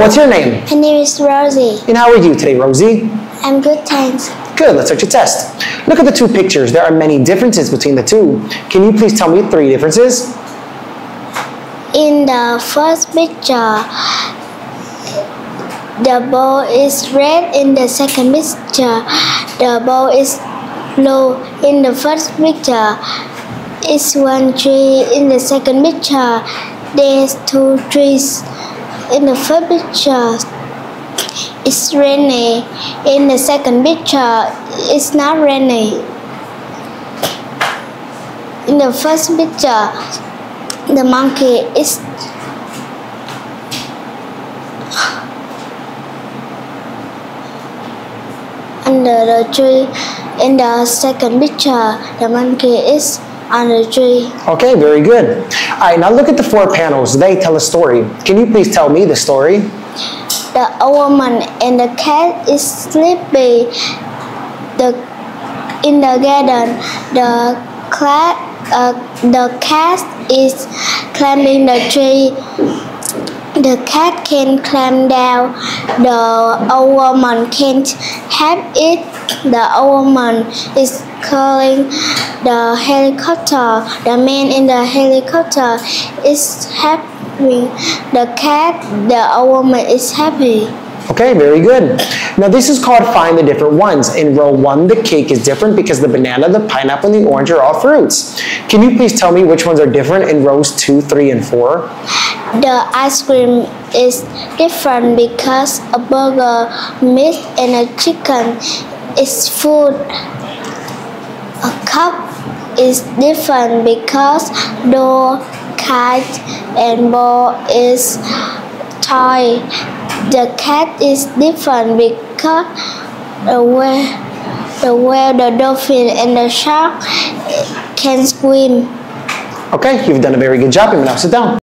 what's your name? My name is Rosie. And how are you today, Rosie? I'm good, thanks. Good, let's start your test. Look at the two pictures. There are many differences between the two. Can you please tell me three differences? In the first picture, the ball is red. In the second picture, the ball is blue. In the first picture, it's one tree. In the second picture, there's two trees. In the first picture, it's rainy. In the second picture, it's not rainy. In the first picture, the monkey is under the tree. In the second picture, the monkey is on the tree. Okay, very good. All right, now look at the four panels. They tell a story. Can you please tell me the story? The old woman and the cat is sleeping The in the garden, the cat uh, the cat is climbing the tree. The cat can climb down. The woman can't help it. The woman is calling the helicopter. The man in the helicopter is helping the cat. The woman is happy. Okay, very good. Now this is called find the different ones. In row one, the cake is different because the banana, the pineapple, and the orange are all fruits. Can you please tell me which ones are different in rows two, three, and four? The ice cream is different because a burger, meat, and a chicken is food. A cup is different because door, kite, and ball is toy. The cat is different because the whale, the whale, the dolphin, and the shark can swim. Okay, you've done a very good job. You may now sit down.